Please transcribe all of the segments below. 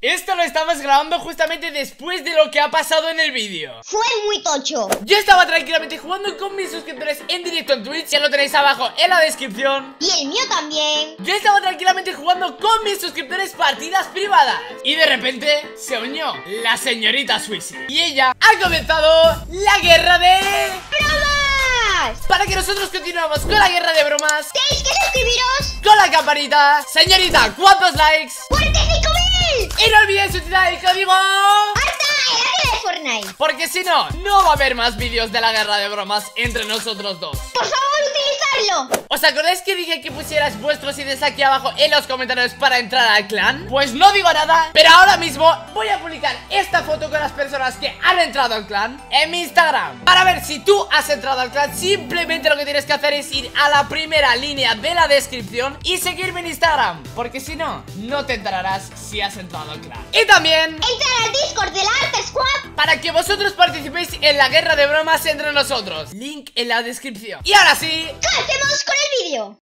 Esto lo estamos grabando justamente después de lo que ha pasado en el vídeo. Fue muy tocho. Yo estaba tranquilamente jugando con mis suscriptores en directo en Twitch Ya lo tenéis abajo en la descripción. Y el mío también. Yo estaba tranquilamente jugando con mis suscriptores partidas privadas. Y de repente se unió la señorita Swissy Y ella ha comenzado la guerra de... ¡Bromas! Para que nosotros continuemos con la guerra de bromas. Tenéis que suscribiros Con la campanita. Señorita, ¿cuántos likes? ¡45.000! Y no olvides utilizar el código... ¡Hasta el área de Fortnite! Porque si no, no va a haber más vídeos de la guerra de bromas entre nosotros dos ¡Por favor, ¿Os acordáis que dije que pusieras vuestros ideas aquí abajo en los comentarios para entrar al clan? Pues no digo nada, pero ahora mismo voy a publicar esta foto con las personas que han entrado al clan en mi Instagram. Para ver si tú has entrado al clan, simplemente lo que tienes que hacer es ir a la primera línea de la descripción y seguirme en Instagram Porque si no, no te enterarás si has entrado al clan. Y también... Entra al Discord de la Arte Squad. para que vosotros participéis en la guerra de bromas entre nosotros. Link en la descripción. Y ahora sí... ¡Comencemos con el vídeo!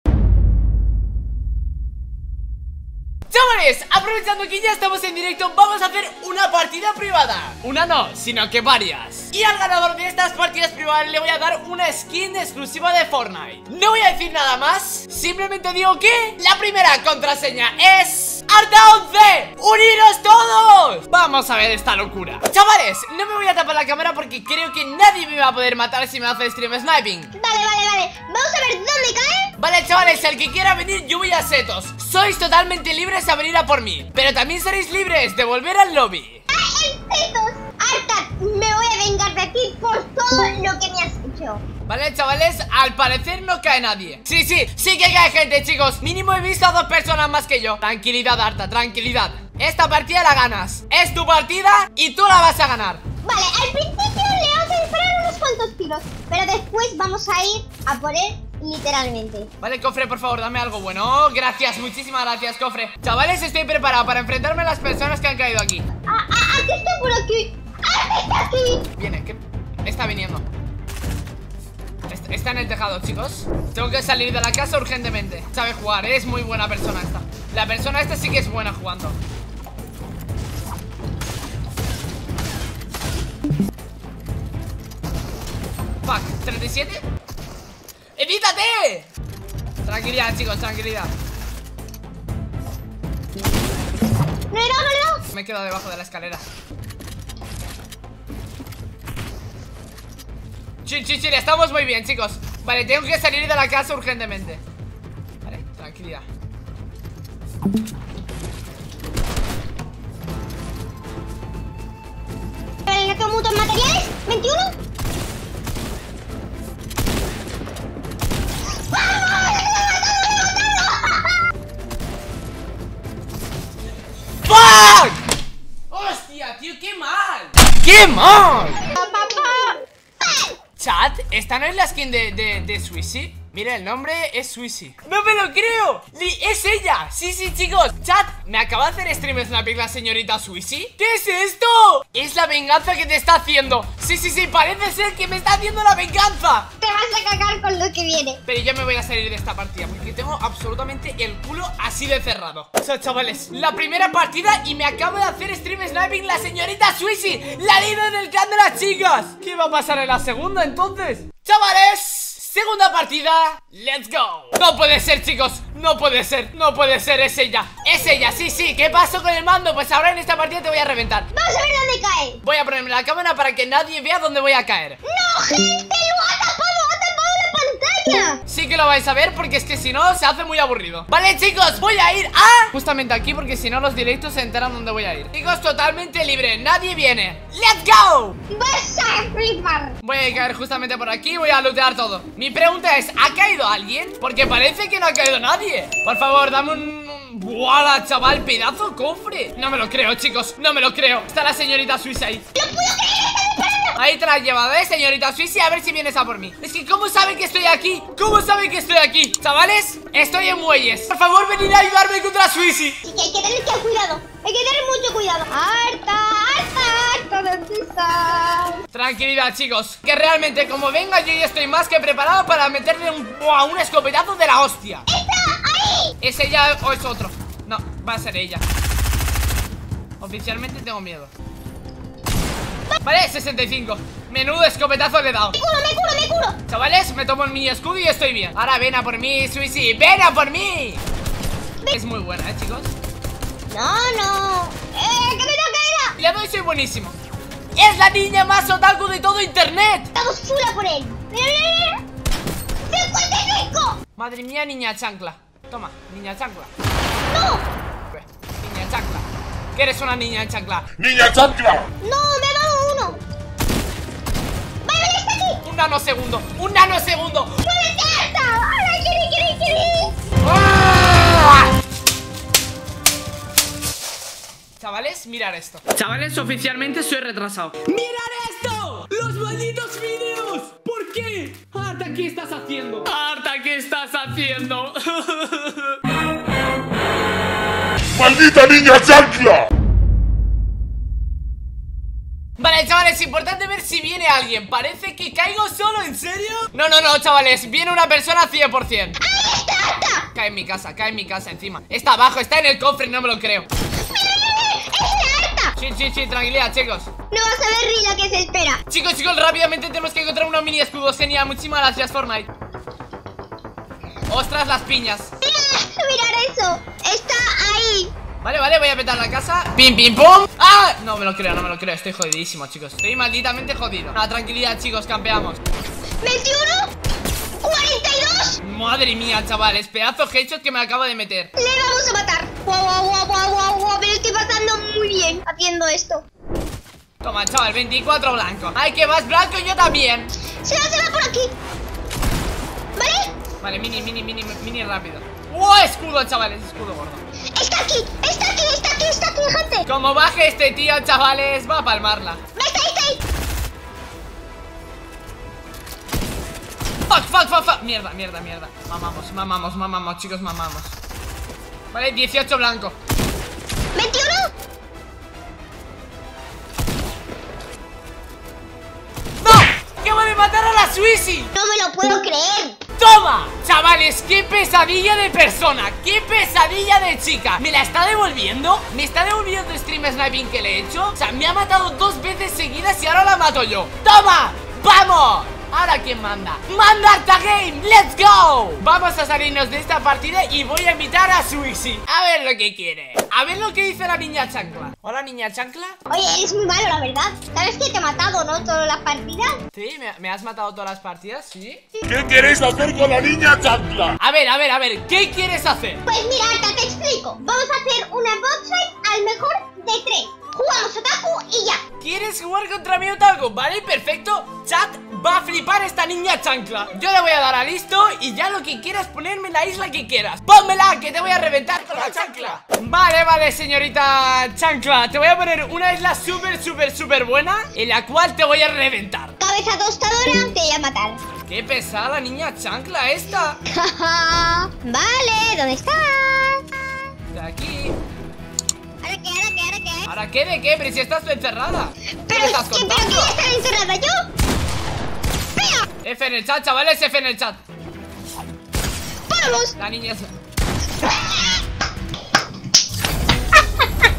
Chavales, aprovechando que ya estamos en directo Vamos a hacer una partida privada. Una no, sino que varias. Y al ganador de estas partidas privadas Le voy a dar una skin exclusiva de Fortnite. No voy a decir nada más Simplemente digo que la primera contraseña es... ¡Arta11! ¡Uniros todos! Vamos a ver esta locura Chavales, no me voy a tapar la cámara porque creo que nadie me va a poder matar si me hace stream sniping Vale, vale, vale Vamos a ver dónde cae Vale, chavales, el que quiera venir, yo voy a setos Sois totalmente libres a venir a por mí Pero también seréis libres de volver al lobby ¡Ah, en setos! Arta, me voy a vengar de ti por todo lo que me has hecho Vale, chavales, al parecer no cae nadie. Sí, sí, sí que cae gente, chicos. Mínimo he visto a dos personas más que yo. Tranquilidad, Arta, tranquilidad. Esta partida la ganas. Es tu partida y tú la vas a ganar. Vale, al principio le vamos a disparar unos cuantos tiros Pero después vamos a ir a por él literalmente. Vale, cofre, por favor, dame algo bueno. Gracias, muchísimas gracias, cofre. Chavales, estoy preparado para enfrentarme a las personas que han caído aquí. ¡Ah, ah, ah, que está por aquí! ¡Ah, que está aquí! Viene, ¿qué? Está viniendo Está en el tejado, chicos Tengo que salir de la casa urgentemente Sabe jugar, es muy buena persona esta La persona esta sí que es buena jugando Fuck, ¿37? ¡Evítate! Tranquilidad, chicos, tranquilidad ¡No, no, no, no! Me he quedado debajo de la escalera Chill, chill, chill, estamos muy bien, chicos Vale, tengo que salir de la casa urgentemente Vale, tranquilidad ¿El Nakamoto en materiales? ¿21? ¡Fuck! ¡Hostia, tío, qué mal! ¡Qué mal! ¿Esta no es la skin de, de, de? Mira, el nombre es Swissy ¡No me lo creo! Li- ¡Es ella! Sí, sí, chicos Chat, ¿me acaba de hacer stream sniping la señorita Swissy? ¿Qué es esto? Es la venganza que te está haciendo Sí, sí, sí, parece ser que me está haciendo la venganza Te vas a cagar con lo que viene pero yo me voy a salir de esta partida Porque tengo absolutamente el culo así de cerrado O sea, chavales, la primera partida Y me acabo de hacer stream sniping la señorita Swissy La líder del clan de las chicas ¿Qué va a pasar en la segunda entonces? Chavales Segunda partida, let's go No puede ser chicos, no puede ser No puede ser, es ella, es ella, sí, sí ¿Qué pasó con el mando? Pues ahora en esta partida te voy a reventar Vamos a ver dónde cae Voy a ponerme la cámara para que nadie vea dónde voy a caer ¡No, gente! Que lo vais a ver porque es que si no se hace muy aburrido Vale chicos, voy a ir a... Justamente aquí porque si no los directos se enteran dónde voy a ir Chicos, totalmente libre, nadie viene ¡Let's go! ¡Vas a flipar! Voy a caer justamente por aquí, voy a lootear todo Mi pregunta es, ¿ha caído alguien? Porque parece que no ha caído nadie Por favor, dame un... ¡Buala, chaval! ¡Pedazo cofre! No me lo creo, chicos, no me lo creo Está la señorita Suiza ahí Ahí te la has llevado, ¿eh, señorita Suisi? A ver si vienes a por mí Es que, ¿cómo saben que estoy aquí? ¿Cómo saben que estoy aquí? Chavales, estoy en muelles Por favor, venid a ayudarme contra Suisi Así que hay que tener cuidado Hay que tener mucho cuidado ¡Harta! ¡Harta! ¡Harta dentista! Tranquilidad, chicos Que realmente, como venga, yo ya estoy más que preparado Para meterle un, un escopetazo de la hostia ¡Está ahí! ¿Es ella o es otro? No, va a ser ella Oficialmente tengo miedo Vale, 65 Menudo escopetazo le he dado Me curo, me curo, me curo Chavales, me tomo el mini escudo y estoy bien Ahora ven a por mí, Suisi ¡Ven a por mí! Es muy buena, ¿eh, chicos? No, no Eh, que me toca Le doy, soy buenísimo ¡Es la niña más otaku de todo internet! Estamos full a por él Mira, mira, mira ¡55! Madre mía, niña chancla Toma, niña chancla ¡No! Niña chancla Que eres una niña chancla ¡Niña chancla! ¡No! ¡Me Un nanosegundo, un nanosegundo. ¡Ah! Chavales, mirar esto Chavales, oficialmente soy retrasado ¡Mirar esto! ¡Los malditos vídeos! ¿Por qué? Arta, ¿qué estás haciendo? Arta, ¿qué estás haciendo? ¡Maldita niña chancla! Vale, chavales, importante ver si viene alguien Parece que caigo solo, ¿en serio? No, no, no, chavales, viene una persona 100% ¡Ahí está, Arta! Cae en mi casa, cae en mi casa encima Está abajo, está en el cofre, no me lo creo. ¡Es la Arta! Sí, sí, sí, tranquilidad, chicos No vas a ver ni lo que se espera Chicos, chicos, rápidamente tenemos que encontrar una mini escudo Genial, muchísimas gracias, Fortnite Ostras, las piñas ¡Mira! ¡Mirar eso! ¡Está ahí! Vale, vale, voy a petar la casa Pim, pim, pum ¡Ah! No me lo creo, no me lo creo Estoy jodidísimo, chicos Estoy malditamente jodido Ah, tranquilidad, chicos, campeamos ¡21! ¡42! Madre mía, chavales Pedazo headshot que me acabo de meter ¡Le vamos a matar! ¡Guau, guau, guau, guau, guau! Me lo estoy pasando muy bien haciendo esto Toma, chaval, 24 blanco ¡Ay, que vas blanco! Yo también ¡Se va, se va por aquí! ¿Vale? Mini, mini, mini, mini rápido ¡Wow! Escudo, chavales, escudo gordo ¡Está aquí! ¡Está aquí! ¡Está aquí! ¡Está aquí, gente! Como baje este tío, chavales Va a palmarla ¡Está ahí, está ahí! Fuck, fuck, fuck, fuck Mierda, mierda, mierda Mamamos, mamamos, mamamos, chicos, mamamos Vale, 18 blanco ¡21! ¡No! ¡Acabo de matar a la Swissy! ¡No me lo puedo creer! ¡Toma! Chavales, qué pesadilla de persona ¡Qué pesadilla de chica! ¿Me la está devolviendo? ¿Me está devolviendo stream sniping que le he hecho? O sea, me ha matado dos veces seguidas y ahora la mato yo ¡Toma! ¡Vamos! ¿Ahora quién manda? ¡Manda Arta Game! ¡Let's go! Vamos a salirnos de esta partida y voy a invitar a Swissy A ver lo que quiere A ver lo que dice la niña chancla Hola, niña chancla Oye, eres muy malo, la verdad ¿Sabes que te he matado, no? Todas las partidas Sí, ¿me, me has matado todas las partidas? ¿Sí? ¿Qué queréis hacer con la niña chancla? A ver, a ver, a ver ¿Qué quieres hacer? Pues mira, Arta, te explico Vamos a hacer una box fight al mejor de tres Jugamos Otaku y ya ¿Quieres jugar contra mi otaku? Vale, perfecto Chat, va a flipar esta niña chancla Yo le voy a dar a listo y ya lo que quieras ponerme en la isla que quieras ¡Pónmela, que te voy a reventar con la chancla! Vale, vale, señorita chancla Te voy a poner una isla súper, súper, súper buena En la cual te voy a reventar Cabeza tostadora, te voy a matar ¡Qué pesada niña chancla esta! vale, ¿dónde estás? De aquí ahora qué? ¿Ahora qué de qué? Pero si estás encerrada ¿Qué Pero, estás ¿qué, ¿pero contando? quién está encerrada yo? ¡Pea! F en el chat, chavales, F en el chat ¡Vamos! La niña es...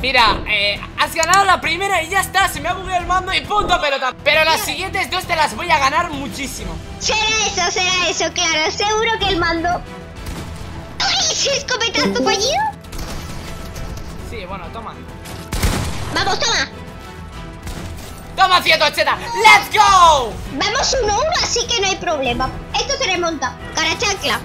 Mira, eh, has ganado la primera y ya está, se me ha bugueado el mando y punto pelota Pero las siguientes dos te las voy a ganar muchísimo Será eso, será eso, claro Seguro que el mando ¡Uy! ¿Ese escopetazo fallido? Sí, bueno, toma Vamos, toma ¡Toma, 180! ¡Let's go! Vamos uno a uno, así que no hay problema Esto se remonta Cara chancla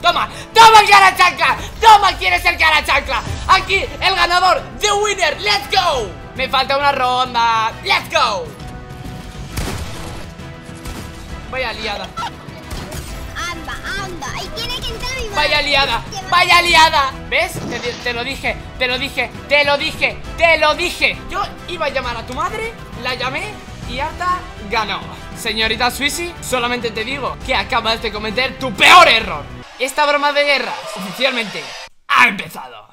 ¡Toma! ¡Toma el cara chancla! ¡Toma quién es el cara chancla! Aquí, el ganador, The Winner, ¡Let's go! Me falta una ronda ¡Let's go! Vaya liada Vaya liada, vaya liada. ¿Ves? Te, lo dije, te lo dije, te lo dije, te lo dije. Yo iba a llamar a tu madre, la llamé y Arta ganó. Señorita Swissy, solamente te digo que acabas de cometer tu peor error. Esta broma de guerra oficialmente ha empezado